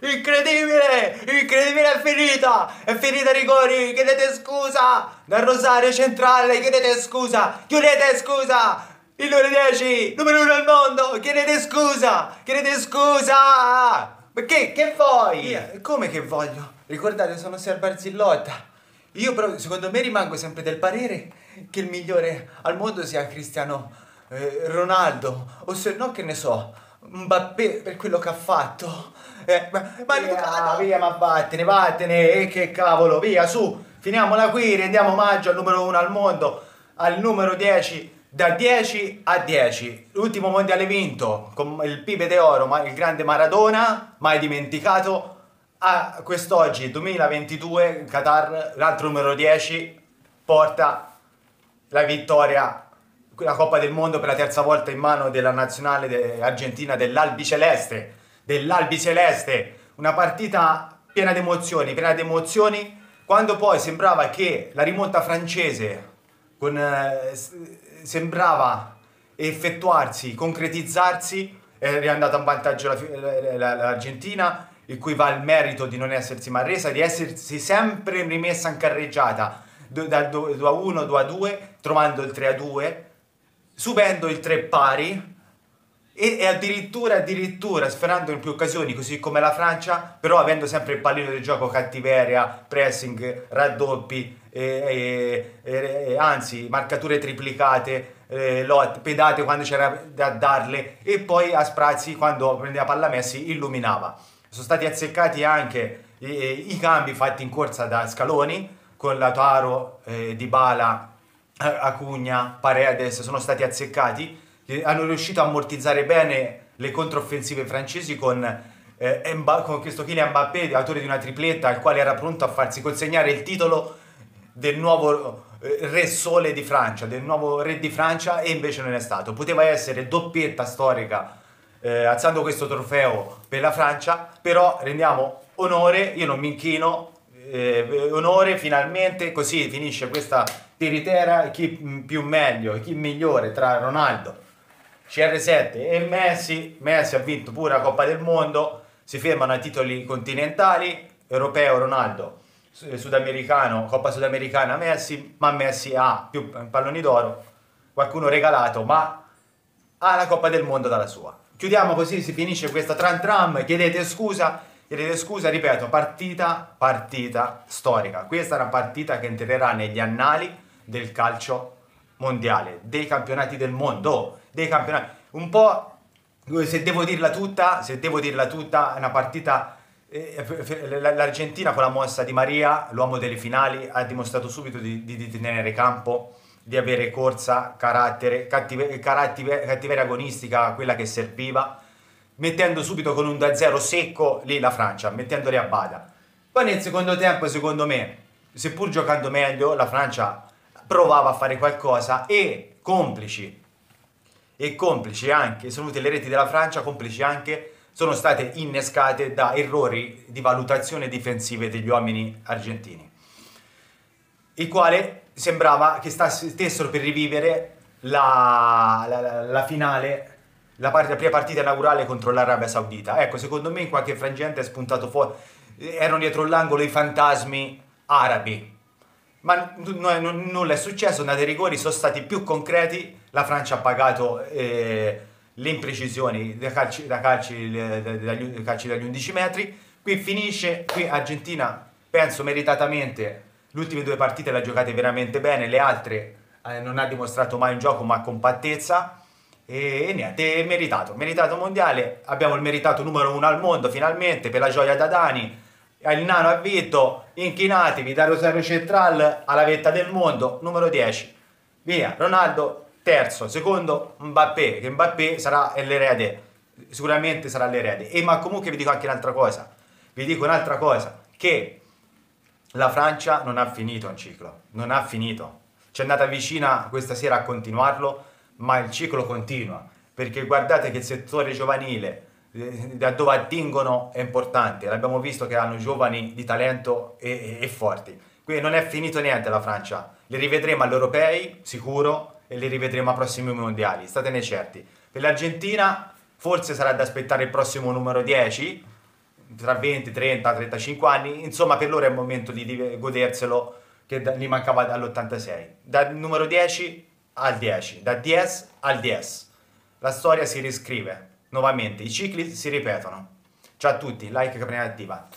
Incredibile! Incredibile è finita! È finita rigori! Chiedete scusa! Dal Rosario Centrale chiedete scusa! Chiudete scusa! Il numero 10! Numero 1 al mondo! Chiedete scusa! Chiedete scusa! Perché? Che vuoi? Via, come che voglio? Ricordate, sono Ser Barzillotta. Io però, secondo me, rimango sempre del parere che il migliore al mondo sia Cristiano eh, Ronaldo. O se no, che ne so, Mbappé per quello che ha fatto. Eh, ma, ma via, via, ma vattene, vattene, e che cavolo, via, su, finiamola qui, rendiamo omaggio al numero 1 al mondo, al numero 10 da 10 a 10. L'ultimo mondiale vinto con il Pibe d'Oro, ma il grande Maradona, mai dimenticato. A quest'oggi, 2022, Qatar, l'altro numero 10, porta la vittoria, la Coppa del Mondo per la terza volta in mano della nazionale de- argentina dell'Albiceleste. Dell'Albiceleste, una partita piena di emozioni, piena di emozioni, quando poi sembrava che la rimonta francese con, eh, sembrava effettuarsi, concretizzarsi, è andata in vantaggio l'Argentina, il cui va il merito di non essersi mai resa, di essersi sempre rimessa in carreggiata dal 2 a 1, 2 a 2, trovando il 3 a 2, subendo il 3 pari e, addirittura, addirittura sferrando in più occasioni, così come la Francia, però avendo sempre il pallino del gioco cattiveria, pressing, raddoppi, e, e, e, anzi marcature triplicate, eh, lot, pedate quando c'era da darle e poi a sprazzi quando prendeva palla Messi illuminava. Sono stati azzeccati anche i, i cambi fatti in corsa da Scaloni con Lautaro, eh, Dybala, Acugna, Paredes sono stati azzeccati hanno riuscito a ammortizzare bene le controffensive francesi con, eh, Mba, con questo Kylian Mbappé, autore di una tripletta, il quale era pronto a farsi consegnare il titolo del nuovo eh, re sole di Francia, del nuovo re di Francia e invece non è stato. Poteva essere doppietta storica eh, alzando questo trofeo per la Francia, però rendiamo onore, io non mi inchino, eh, onore finalmente, così finisce questa tiritera, chi più meglio, chi migliore tra Ronaldo CR7 e Messi, Messi ha vinto pure la Coppa del Mondo, si fermano ai titoli continentali, europeo Ronaldo, sudamericano, Coppa Sudamericana Messi, ma Messi ha più palloni d'oro, qualcuno regalato, ma ha la Coppa del Mondo dalla sua. Chiudiamo così, si finisce questa tram tram, chiedete scusa, chiedete scusa, ripeto, partita, partita storica. Questa è una partita che entrerà negli annali del calcio mondiale, dei campionati del mondo, dei campionati. Un po', se devo dirla tutta, se devo dirla tutta, è una partita... Eh, L'Argentina con la mossa di Maria, l'uomo delle finali, ha dimostrato subito di, di, tenere campo, di avere corsa, carattere, cattive, cattive, cattiveria agonistica, quella che serviva, mettendo subito con un 2-0 secco lì la Francia, mettendoli a bada. Poi nel secondo tempo, secondo me, seppur giocando meglio, la Francia provava a fare qualcosa e complici e complici anche, sono venute le reti della Francia, complici anche sono state innescate da errori di valutazione difensive degli uomini argentini, il quale sembrava che stessero per rivivere la, la, la finale, la, part- la, prima partita inaugurale contro l'Arabia Saudita. Ecco, secondo me in qualche frangente è spuntato fuori, erano dietro l'angolo i fantasmi arabi, ma n- n- nulla è successo, andati ai rigori, sono stati più concreti, la Francia ha pagato eh, le imprecisioni da calci, da calci, dagli, calci dagli 11 metri, qui finisce, qui Argentina penso meritatamente, le ultime due partite le ha giocate veramente bene, le altre eh, non ha dimostrato mai un gioco ma compattezza e, e niente, meritato, meritato mondiale, abbiamo il meritato numero uno al mondo finalmente per la gioia da Dani, il nano ha vinto, inchinatevi da Rosario Central alla vetta del mondo, numero 10. Via, Ronaldo terzo, secondo Mbappé, che Mbappé sarà l'erede, sicuramente sarà l'erede. E ma comunque vi dico anche un'altra cosa, vi dico un'altra cosa, che la Francia non ha finito un ciclo, non ha finito. Ci è andata vicina questa sera a continuarlo, ma il ciclo continua, perché guardate che il settore giovanile eh, da dove attingono è importante. L'abbiamo visto che hanno giovani di talento e, e, e forti. Quindi non è finito niente la Francia. Li rivedremo agli europei, sicuro, e li rivedremo ai prossimi mondiali, statene certi. Per l'Argentina forse sarà da aspettare il prossimo numero 10, tra 20, 30, 35 anni. Insomma, per loro è il momento di goderselo che gli mancava dall'86. Dal numero 10 al 10, da 10 al 10. La storia si riscrive. Nuovamente, i cicli si ripetono. Ciao a tutti, like Caprina Attiva.